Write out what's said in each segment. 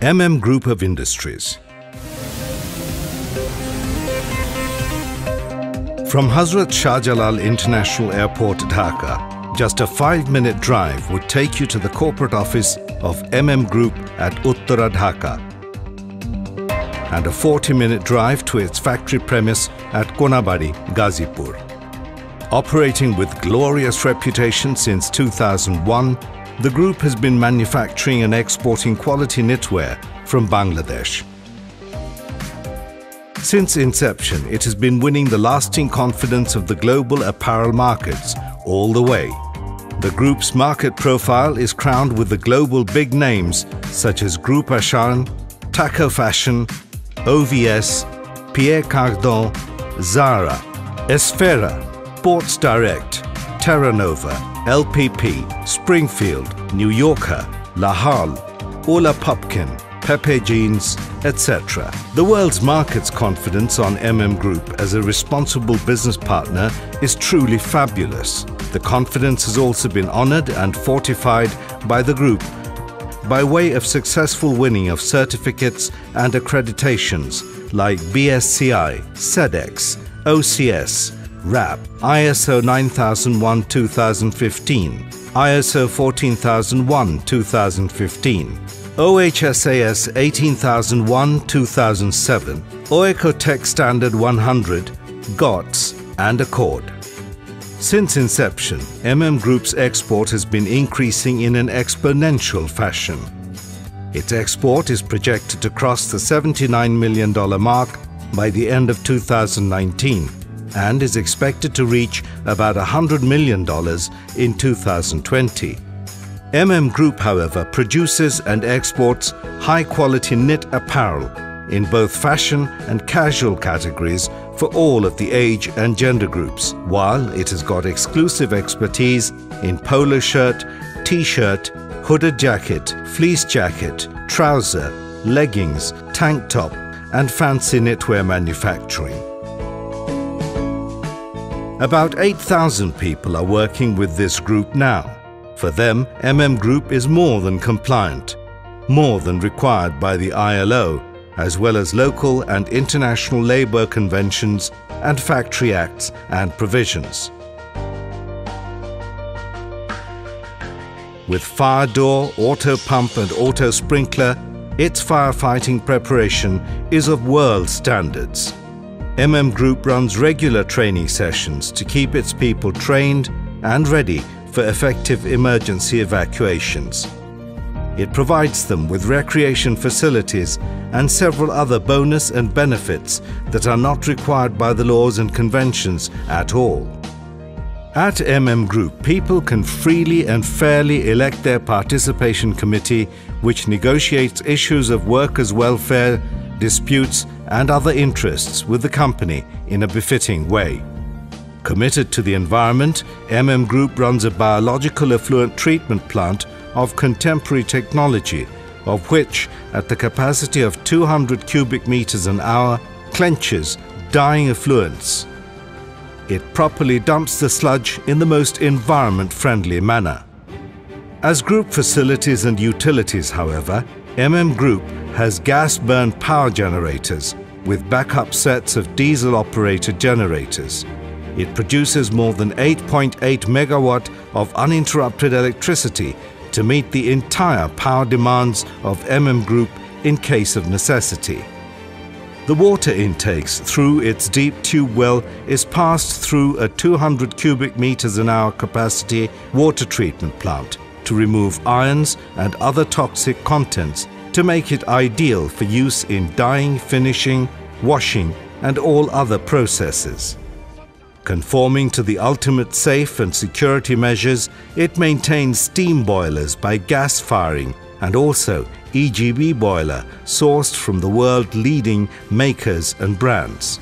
MM Group of Industries. From Hazrat Shah Jalal International Airport, Dhaka, just a five minute drive would take you to the corporate office of MM Group at Uttara Dhaka and a 40 minute drive to its factory premise at Konabari, Gazipur. Operating with glorious reputation since 2001, the group has been manufacturing and exporting quality knitwear from Bangladesh. Since inception, it has been winning the lasting confidence of the global apparel markets all the way. The group's market profile is crowned with the global big names such as Group Auchan, Takko Fashion, OVS, Pierre Cardin, Zara, Esfera, Sports Direct, Terra Nova, LPP, Springfield, New Yorker, La Halle, Ola Pupkin, Pepe Jeans, etc. The world's market's confidence on MM Group as a responsible business partner is truly fabulous. The confidence has also been honored and fortified by the group by way of successful winning of certificates and accreditations like BSCI, SEDEX, OCS, WRAP, ISO 9001 2015, ISO 14001 2015, OHSAS 18001 2007, OEKO-TEX Standard 100, GOTS, and Accord. Since inception, MM Group's export has been increasing in an exponential fashion. Its export is projected to cross the $79 million mark by the end of 2019 and is expected to reach about $100 million in 2020. MM Group, however, produces and exports high-quality knit apparel in both fashion and casual categories for all of the age and gender groups, while it has got exclusive expertise in polo shirt, t-shirt, hooded jacket, fleece jacket, trouser, leggings, tank top and fancy knitwear manufacturing. About 8,000 people are working with this group now. For them, MM Group is more than compliant, more than required by the ILO as well as local and international labour conventions and factory acts and provisions. With fire door, auto pump and auto sprinkler, its firefighting preparation is of world standards. MM Group runs regular training sessions to keep its people trained and ready for effective emergency evacuations. It provides them with recreation facilities and several other bonus and benefits that are not required by the laws and conventions at all. At MM Group, people can freely and fairly elect their participation committee which negotiates issues of workers' welfare, disputes and other interests with the company in a befitting way. Committed to the environment, MM Group runs a biological effluent treatment plant of contemporary technology, of which, at the capacity of 200 cubic meters an hour, clenches dyeing effluents. It properly dumps the sludge in the most environment-friendly manner. As group facilities and utilities, however, MM Group has gas-burned power generators with backup sets of diesel-operated generators. It produces more than 8.8 megawatt of uninterrupted electricity to meet the entire power demands of MM Group in case of necessity. The water intakes through its deep tube well is passed through a 200 cubic meters an hour capacity water treatment plant to remove ions and other toxic contents to make it ideal for use in dyeing, finishing, washing and all other processes. Conforming to the ultimate safe and security measures, it maintains steam boilers by gas firing and also EGB boiler sourced from the world-leading makers and brands.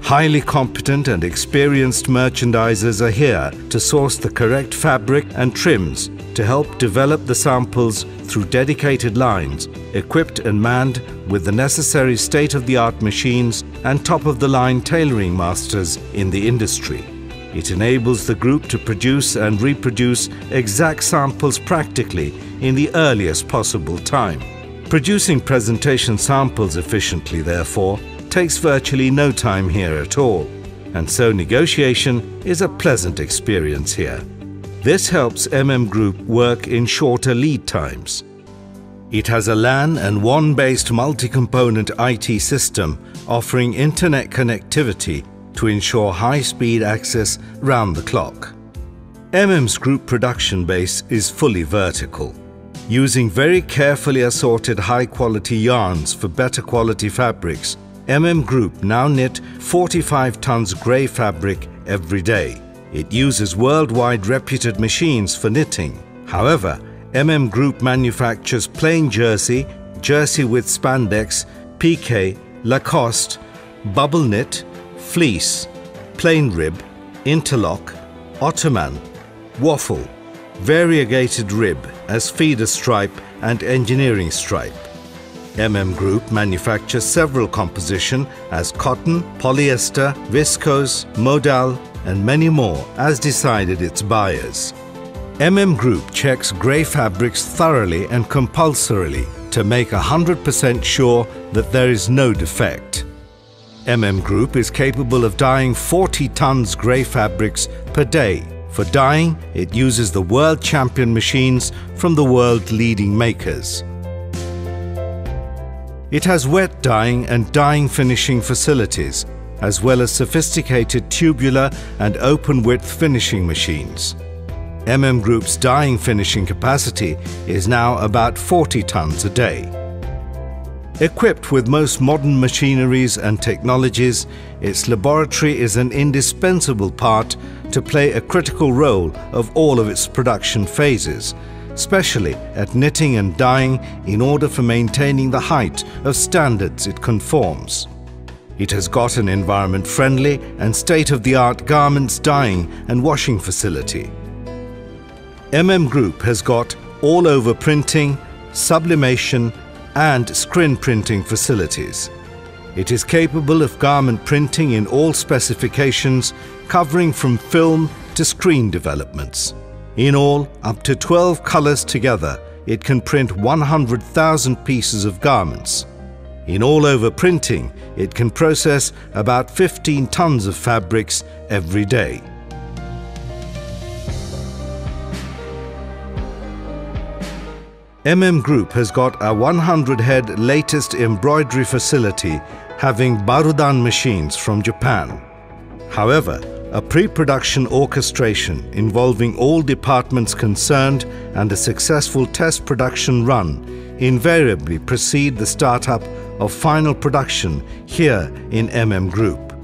Highly competent and experienced merchandisers are here to source the correct fabric and trims to help develop the samples through dedicated lines, equipped and manned with the necessary state-of-the-art machines and top-of-the-line tailoring masters in the industry. It enables the group to produce and reproduce exact samples practically in the earliest possible time. Producing presentation samples efficiently, therefore, takes virtually no time here at all, and so negotiation is a pleasant experience here. This helps MM Group work in shorter lead times. It has a LAN and WAN-based multi-component IT system offering internet connectivity to ensure high-speed access round the clock. MM's group production base is fully vertical. Using very carefully assorted high-quality yarns for better quality fabrics, MM Group now knit 45 tons grey fabric every day. It uses worldwide reputed machines for knitting. However, MM Group manufactures plain jersey, jersey with spandex, pique, Lacoste, bubble knit, fleece, plain rib, interlock, ottoman, waffle, variegated rib as feeder stripe and engineering stripe. MM Group manufactures several composition as cotton, polyester, viscose, modal and many more as decided its buyers. MM Group checks grey fabrics thoroughly and compulsorily to make 100% sure that there is no defect. MM Group is capable of dyeing 40 tons grey fabrics per day. For dyeing, it uses the world champion machines from the world leading makers. It has wet dyeing and dyeing finishing facilities, as well as sophisticated tubular and open width finishing machines. MM Group's dyeing finishing capacity is now about 40 tons a day. Equipped with most modern machineries and technologies, its laboratory is an indispensable part to play a critical role of all of its production phases, especially at knitting and dyeing in order for maintaining the height of standards it conforms. It has got an environment-friendly and state-of-the-art garments dyeing and washing facility. MM Group has got all-over printing, sublimation and screen printing facilities. It is capable of garment printing in all specifications covering from film to screen developments. In all, up to 12 colors together, it can print 100,000 pieces of garments. In all-over printing, it can process about 15 tons of fabrics every day. MM Group has got a 100-head latest embroidery facility having Barudan machines from Japan. However, a pre-production orchestration involving all departments concerned and a successful test production run invariably precede the startup of final production here in MM Group.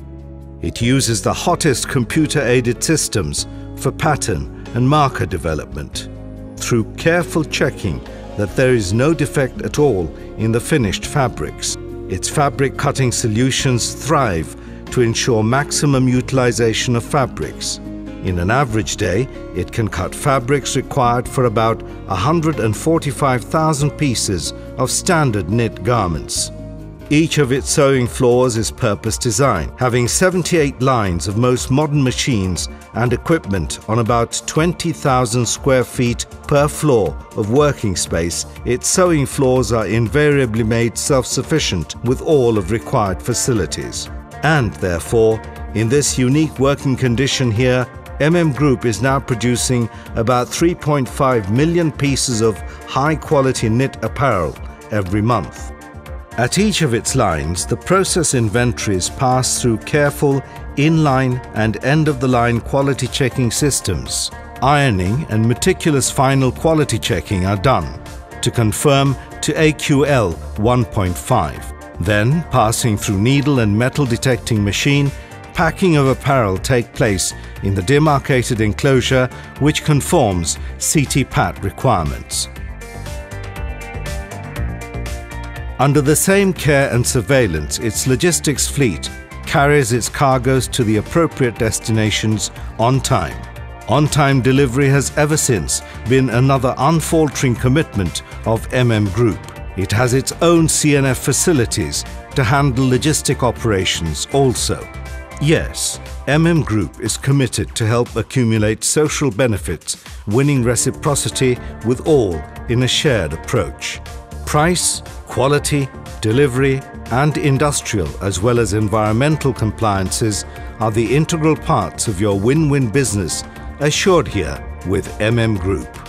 It uses the hottest computer-aided systems for pattern and marker development. Through careful checking that there is no defect at all in the finished fabrics. Its fabric cutting solutions thrive to ensure maximum utilization of fabrics. In an average day, it can cut fabrics required for about 145,000 pieces of standard knit garments. Each of its sewing floors is purpose designed, having 78 lines of most modern machines and equipment on about 20,000 square feet per floor of working space. Its sewing floors are invariably made self-sufficient with all of required facilities. And therefore, in this unique working condition here, MM Group is now producing about 3.5 million pieces of high-quality knit apparel every month. At each of its lines, the process inventories pass through careful inline and end-of-the-line quality checking systems. Ironing and meticulous final quality checking are done to confirm to AQL 1.5. Then, passing through needle and metal detecting machine, packing of apparel take place in the demarcated enclosure which conforms C-TPAT requirements. Under the same care and surveillance, its logistics fleet carries its cargoes to the appropriate destinations on time. On-time delivery has ever since been another unfaltering commitment of MM Group. It has its own CNF facilities to handle logistic operations also. Yes, MM Group is committed to help accumulate social benefits, winning reciprocity with all in a shared approach Price, quality, delivery, and industrial as well as environmental compliances are the integral parts of your win win business, assured here with MM Group.